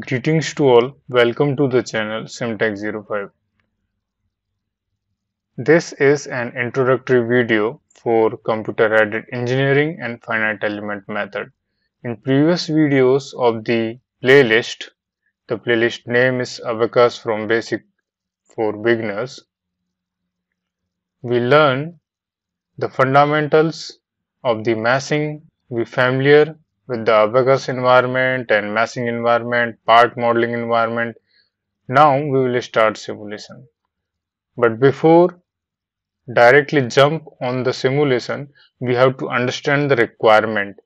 Greetings to all, welcome to the channel Simtech05. This is an introductory video for computer-aided engineering and finite element method. In previous videos of the playlist, the playlist name is Abaqus from Basic for Beginners. We learn the fundamentals of the massing, we familiar with the Abaqus environment and meshing environment, part modeling environment. Now we will start simulation. But before directly jump on the simulation, we have to understand the requirement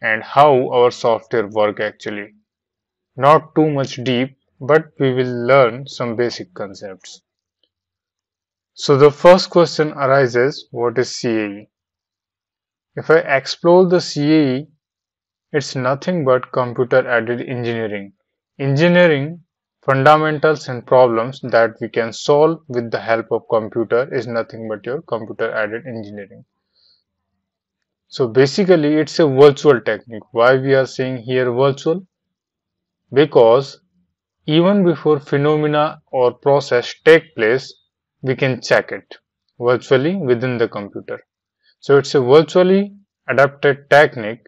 and how our software work actually. Not too much deep, but we will learn some basic concepts. So the first question arises, what is CAE? If I explore the CAE, it's nothing but computer-aided engineering. Engineering fundamentals and problems that we can solve with the help of computer is nothing but your computer-aided engineering. So basically it's a virtual technique. Why we are saying here virtual? Because even before phenomena or process take place, we can check it virtually within the computer. So it's a virtually adapted technique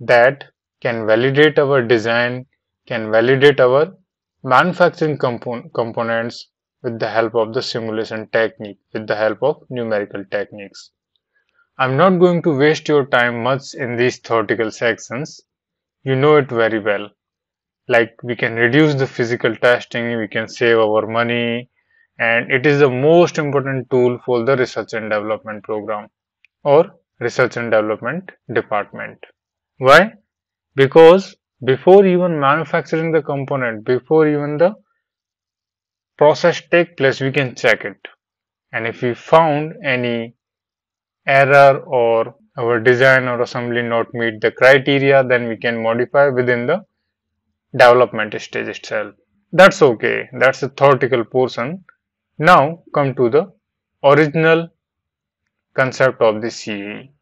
that can validate our design, can validate our manufacturing components with the help of the simulation technique, with the help of numerical techniques. I'm not going to waste your time much in these theoretical sections. You know it very well. Like we can reduce the physical testing, we can save our money, and it is the most important tool for the research and development program or research and development department. Why? Because before even manufacturing the component, before even the process take place, we can check it. And if we found any error or our design or assembly not meet the criteria, then we can modify within the development stage itself. That's okay. That's the theoretical portion. Now come to the original concept of the CAE.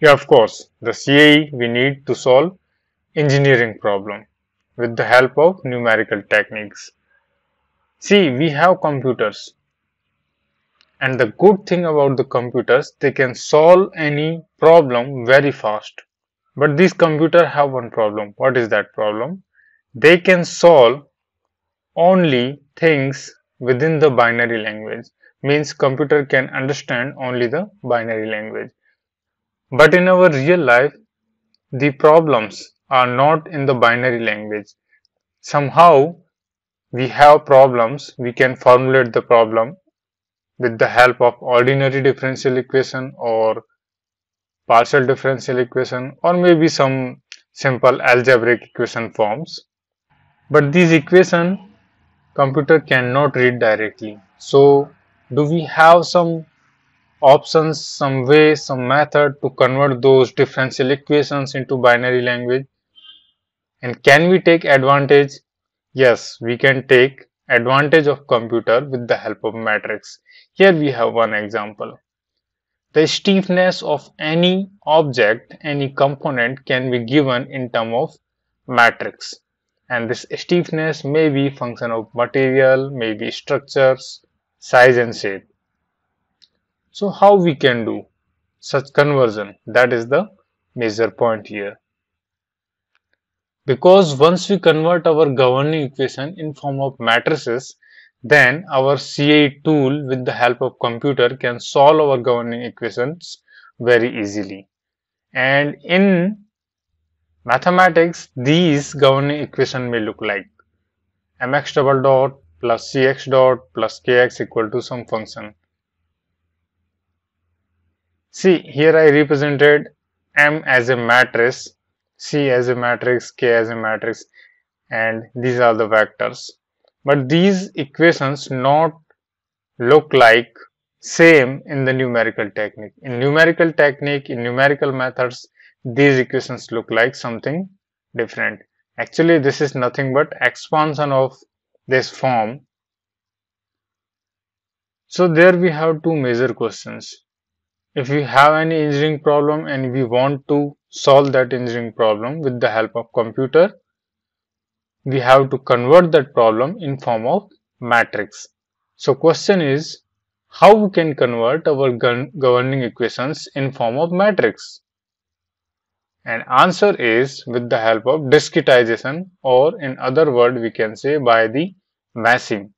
Yeah, of course, the CAE we need to solve engineering problem with the help of numerical techniques. See, we have computers and the good thing about the computers, they can solve any problem very fast. But these computers have one problem. What is that problem? They can solve only things within the binary language. Means computer can understand only the binary language. But in our real life, the problems are not in the binary language. Somehow, we have problems, we can formulate the problem with the help of ordinary differential equation or partial differential equation or maybe some simple algebraic equation forms. But these equation computer cannot read directly. So do we have some options, some way, some method to convert those differential equations into binary language. And can we take advantage? Yes, we can take advantage of computer with the help of matrix. Here we have one example. The stiffness of any object, any component can be given in term of matrix. And this stiffness may be function of material, may be structures, size and shape. So how we can do such conversion? That is the major point here. Because once we convert our governing equation in form of matrices, then our CA tool with the help of computer can solve our governing equations very easily. And in mathematics, these governing equation may look like mx double dot plus cx dot plus kx equal to some function See, here I represented M as a matrix, C as a matrix, K as a matrix, and these are the vectors. But these equations not look like same in the numerical technique. In numerical technique, in numerical methods, these equations look like something different. Actually, this is nothing but expansion of this form. So there we have two major questions if we have any engineering problem and we want to solve that engineering problem with the help of computer we have to convert that problem in form of matrix. So question is how we can convert our governing equations in form of matrix? And answer is with the help of discretization or in other word we can say by the meshing.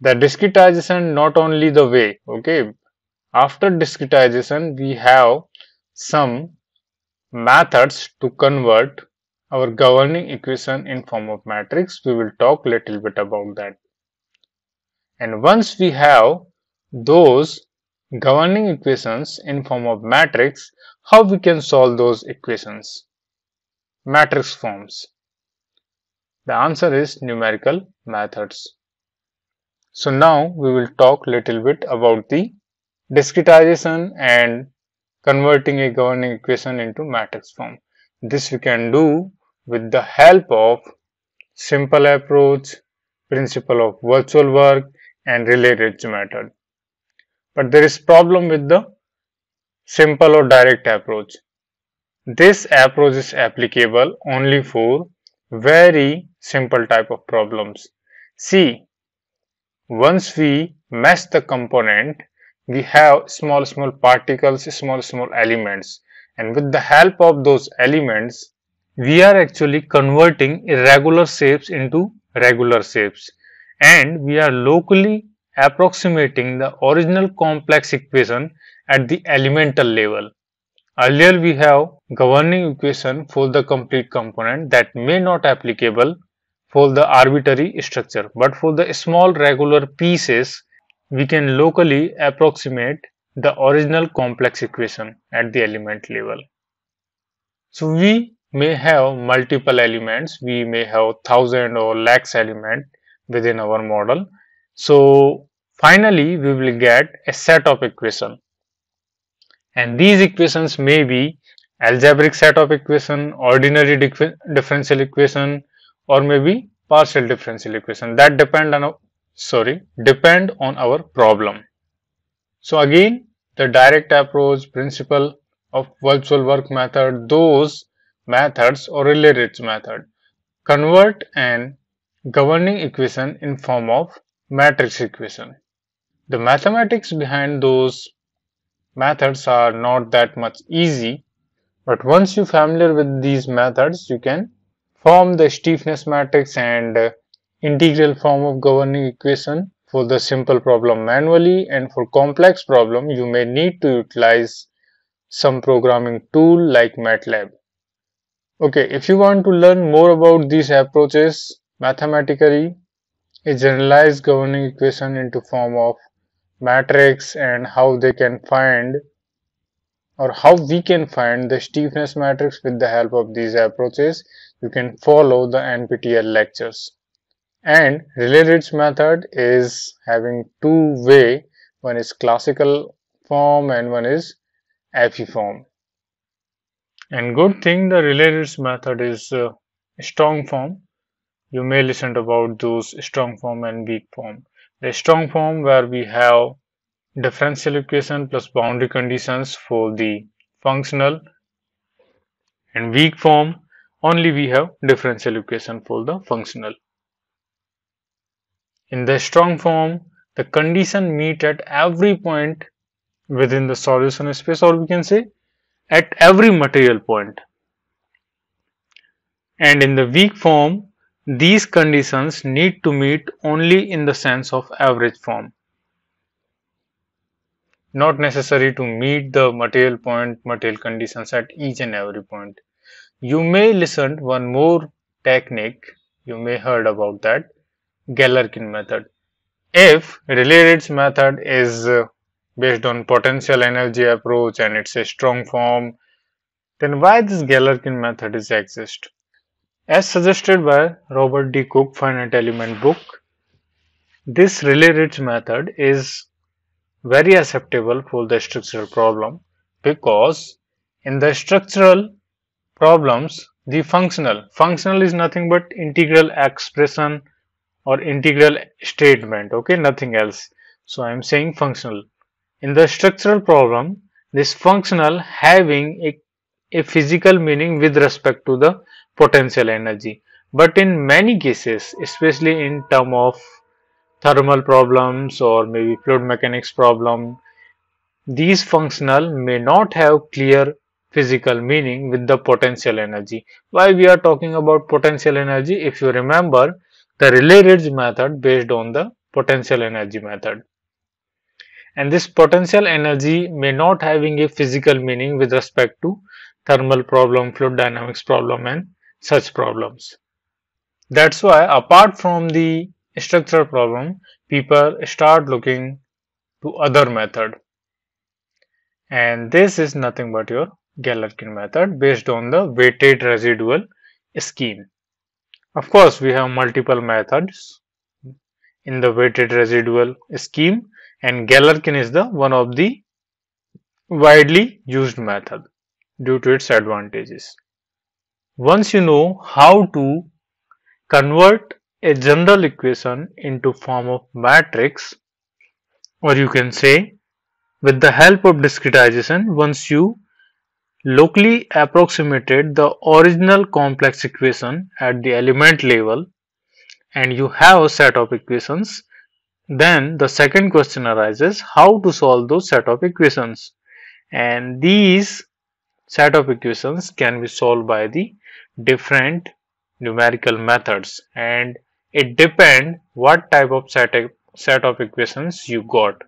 The discretization not only the way, okay, after discretization we have some methods to convert our governing equation in form of matrix. We will talk little bit about that. And once we have those governing equations in form of matrix, how we can solve those equations? Matrix forms. The answer is numerical methods. So now we will talk little bit about the discretization and converting a governing equation into matrix form. This we can do with the help of simple approach, principle of virtual work and Rayleigh-Ritz method. But there is problem with the simple or direct approach. This approach is applicable only for very simple type of problems. See, once we mesh the component, we have small small particles, small small elements and with the help of those elements, we are actually converting irregular shapes into regular shapes and we are locally approximating the original complex equation at the elemental level. Earlier we have governing equation for the complete component that may not applicable for the arbitrary structure but for the small regular pieces we can locally approximate the original complex equation at the element level. So we may have multiple elements, we may have thousand or lakhs element within our model. So finally we will get a set of equation and these equations may be algebraic set of equation, ordinary differential equation or maybe partial differential equation that depend on sorry depend on our problem. So again the direct approach principle of virtual work method those methods or Rayleigh-Ritz method convert an governing equation in form of matrix equation. The mathematics behind those methods are not that much easy but once you familiar with these methods you can form the stiffness matrix and integral form of governing equation for the simple problem manually and for complex problem you may need to utilize some programming tool like MATLAB. Okay, if you want to learn more about these approaches mathematically, a generalized governing equation into form of matrix and how they can find or how we can find the stiffness matrix with the help of these approaches you can follow the NPTEL lectures and Rayleigh-Ritz method is having two way. One is classical form and one is FE form. And good thing the Rayleigh-Ritz method is uh, strong form. You may listen about those strong form and weak form. The strong form where we have differential equation plus boundary conditions for the functional and weak form. Only we have differential equation for the functional. In the strong form the condition meet at every point within the solution space or we can say at every material point and in the weak form these conditions need to meet only in the sense of average form. Not necessary to meet the material point material conditions at each and every point. You may listen one more technique, you may heard about that, Galerkin method. If Rayleigh-Ritz method is uh, based on potential energy approach and it's a strong form, then why this Galerkin method is exist? As suggested by Robert D. Cook finite element book, this Rayleigh-Ritz method is very acceptable for the structural problem because in the structural problems the functional functional is nothing but integral expression or integral statement okay nothing else so i am saying functional in the structural problem this functional having a, a physical meaning with respect to the potential energy but in many cases especially in term of thermal problems or maybe fluid mechanics problem these functional may not have clear physical meaning with the potential energy. Why we are talking about potential energy? If you remember the Rayleigh-Ritz method based on the potential energy method. And this potential energy may not having a physical meaning with respect to thermal problem, fluid dynamics problem and such problems. That's why apart from the structural problem, people start looking to other method and this is nothing but your Galerkin method based on the weighted residual scheme. Of course, we have multiple methods in the weighted residual scheme and Galerkin is the one of the widely used method due to its advantages. Once you know how to convert a general equation into form of matrix or you can say with the help of discretization, once you locally approximated the original complex equation at the element level and you have a set of equations, then the second question arises how to solve those set of equations. And these set of equations can be solved by the different numerical methods and it depends what type of set of, set of equations you got.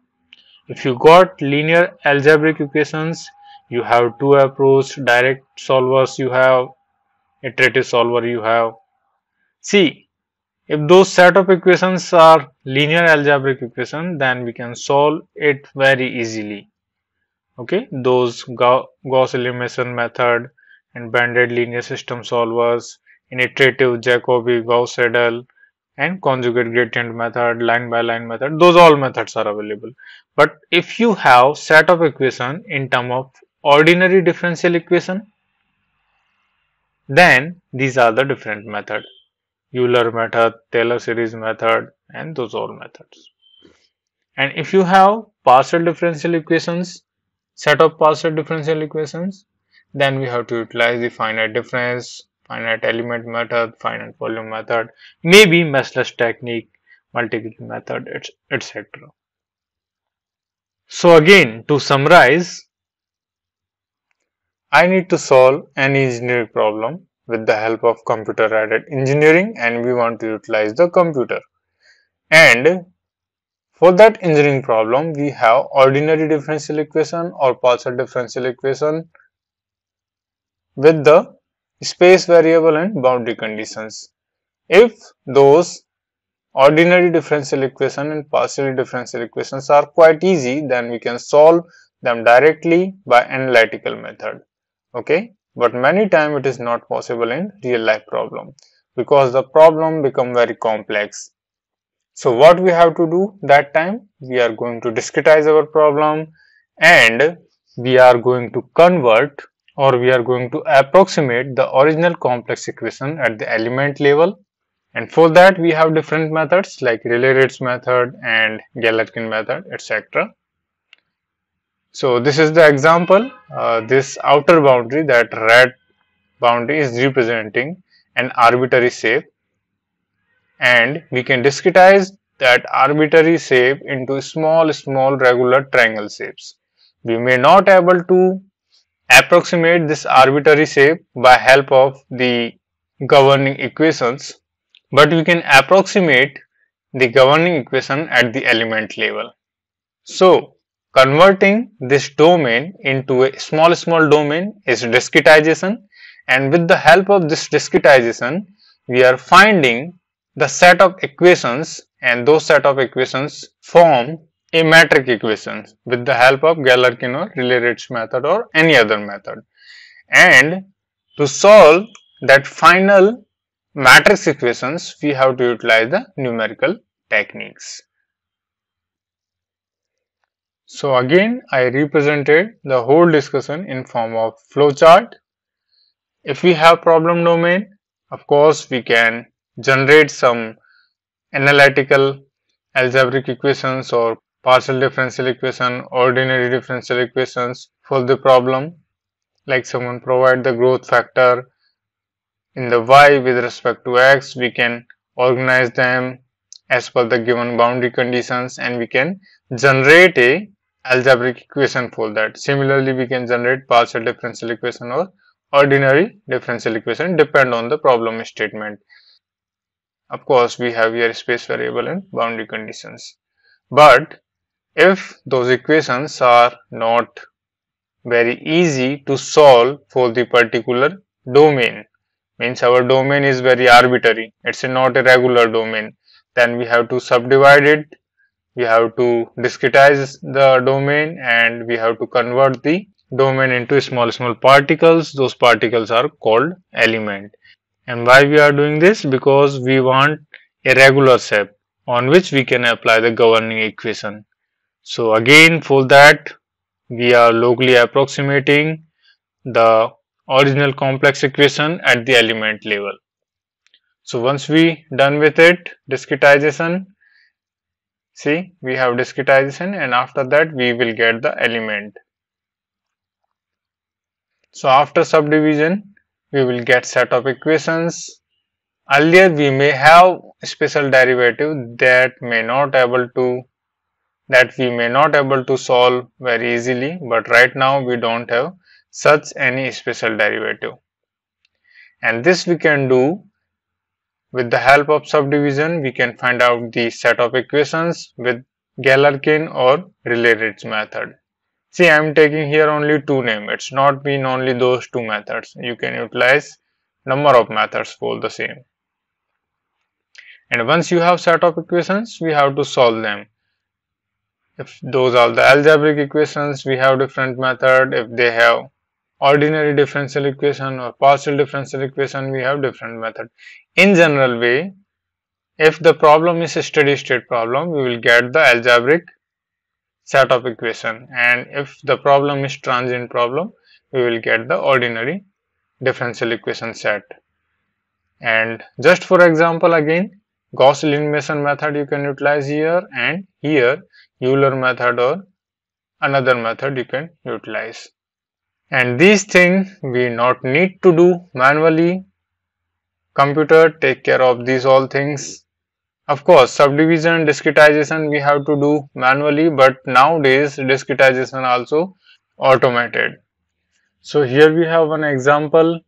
If you got linear algebraic equations, you have two approach, direct solvers you have, iterative solver you have. See, if those set of equations are linear algebraic equation, then we can solve it very easily. Okay, those Gauss elimination method and banded linear system solvers, iterative Jacobi Gauss Seidel, and conjugate gradient method, line by line method, those all methods are available. But if you have set of equation in term of ordinary differential equation, then these are the different method. Euler method, Taylor series method and those all methods. And if you have partial differential equations, set of partial differential equations, then we have to utilize the finite difference, finite element method, finite volume method, maybe meshless technique, multi-grid method, etc. So again, to summarize, I need to solve any engineering problem with the help of computer aided engineering and we want to utilize the computer. And for that engineering problem, we have ordinary differential equation or partial differential equation with the space variable and boundary conditions. If those ordinary differential equation and partial differential equations are quite easy, then we can solve them directly by analytical method. Okay, but many time it is not possible in real life problem because the problem become very complex. So what we have to do that time? We are going to discretize our problem and we are going to convert or we are going to approximate the original complex equation at the element level and for that we have different methods like Rayleigh-Ritz method and Galerkin method etc. So this is the example uh, this outer boundary that red boundary is representing an arbitrary shape and we can discretize that arbitrary shape into small small regular triangle shapes. We may not able to approximate this arbitrary shape by help of the governing equations but we can approximate the governing equation at the element level. So converting this domain into a small small domain is discretization and with the help of this discretization we are finding the set of equations and those set of equations form a metric equation with the help of Galerkin or Rayleigh-Ritz method or any other method. And to solve that final matrix equations, we have to utilize the numerical techniques. So again, I represented the whole discussion in form of flowchart. If we have problem domain, of course, we can generate some analytical algebraic equations or partial differential equation, ordinary differential equations for the problem like someone provide the growth factor in the y with respect to x we can organize them as per the given boundary conditions and we can generate a algebraic equation for that. Similarly, we can generate partial differential equation or ordinary differential equation depend on the problem statement. Of course, we have here space variable and boundary conditions. But if those equations are not very easy to solve for the particular domain, means our domain is very arbitrary, it's not a regular domain, then we have to subdivide it, we have to discretize the domain and we have to convert the domain into small small particles, those particles are called element. And why we are doing this? Because we want a regular shape on which we can apply the governing equation. So again for that we are locally approximating the original complex equation at the element level. So once we done with it discretization see we have discretization and after that we will get the element so after subdivision we will get set of equations. Earlier we may have special derivative that may not able to that we may not able to solve very easily but right now we don't have such any special derivative and this we can do with the help of subdivision we can find out the set of equations with Galerkin or Rayleigh-Ritz method See, I am taking here only two name. It's not been only those two methods. You can utilize number of methods for the same. And once you have set of equations, we have to solve them. If those are the algebraic equations, we have different method. If they have ordinary differential equation or partial differential equation, we have different method. In general way, if the problem is a steady state problem, we will get the algebraic set of equation. And if the problem is transient problem we will get the ordinary differential equation set. And just for example again Gauss elimination method you can utilize here and here Euler method or another method you can utilize and these things we not need to do manually computer take care of these all things of course, subdivision, discretization we have to do manually, but nowadays discretization also automated. So here we have an example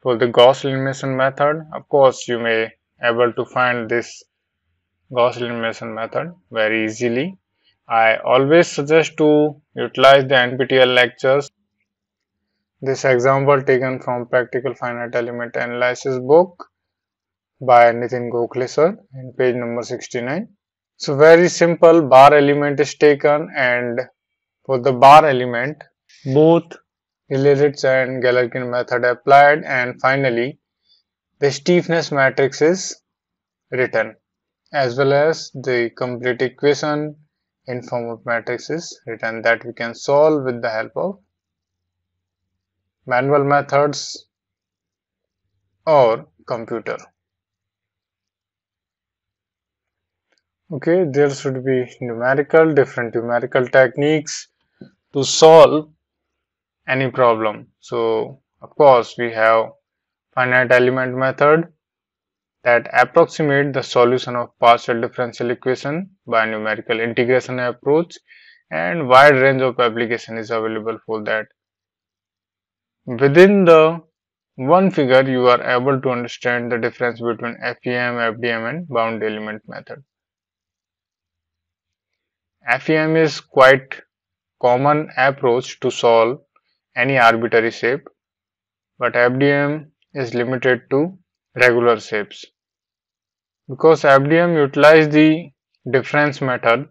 for the Gauss elimination method. Of course, you may able to find this Gauss elimination method very easily. I always suggest to utilize the NPTEL lectures. This example taken from Practical Finite Element Analysis book by Nitin Gokhale sir in page number 69. So very simple bar element is taken and for the bar element both Rayleigh-Ritz and Galerkin method applied and finally the stiffness matrix is written as well as the complete equation in form of matrix is written that we can solve with the help of manual methods or computer. okay there should be numerical different numerical techniques to solve any problem so of course we have finite element method that approximate the solution of partial differential equation by numerical integration approach and wide range of application is available for that within the one figure you are able to understand the difference between FEM, FDM and bound element method FEM is quite common approach to solve any arbitrary shape, but FDM is limited to regular shapes. Because FDM utilizes the difference method,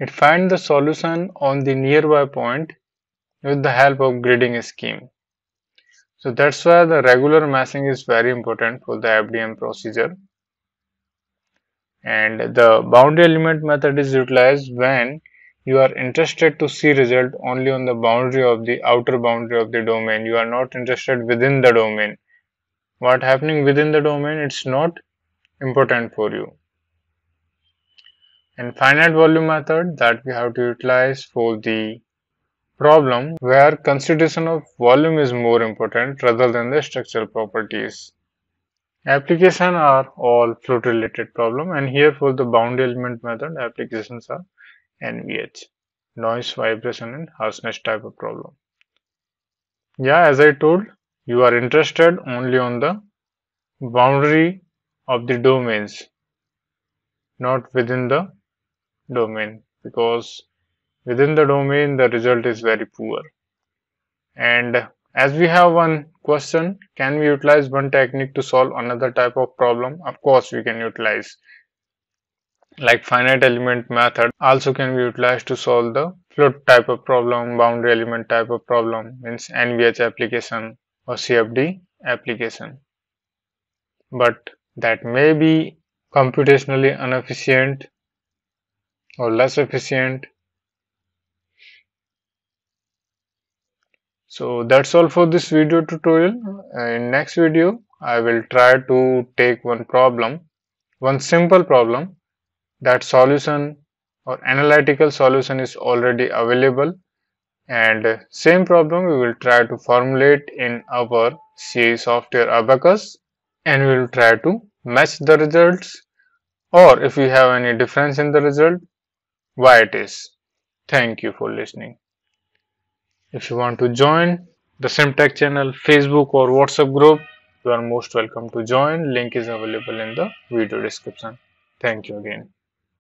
it finds the solution on the nearby point with the help of gridding scheme. So that's why the regular meshing is very important for the FDM procedure. And the boundary element method is utilized when you are interested to see result only on the boundary of the outer boundary of the domain. You are not interested within the domain. What happening within the domain it's not important for you. And finite volume method that we have to utilize for the problem where consideration of volume is more important rather than the structural properties Application are all fluid related problem and here for the boundary element method applications are NVH noise vibration and harshness type of problem. Yeah as I told you are interested only on the boundary of the domains not within the domain because within the domain the result is very poor and as we have one question, can we utilize one technique to solve another type of problem? Of course, we can utilize. Like finite element method also can be utilized to solve the fluid type of problem, boundary element type of problem, means NVH application or CFD application. But that may be computationally inefficient or less efficient So that's all for this video tutorial. In next video, I will try to take one problem, one simple problem that solution or analytical solution is already available and same problem we will try to formulate in our CAE software Abaqus and we will try to match the results or if we have any difference in the result, why it is. Thank you for listening. If you want to join the Simtech channel, Facebook or WhatsApp group, you are most welcome to join. Link is available in the video description. Thank you again.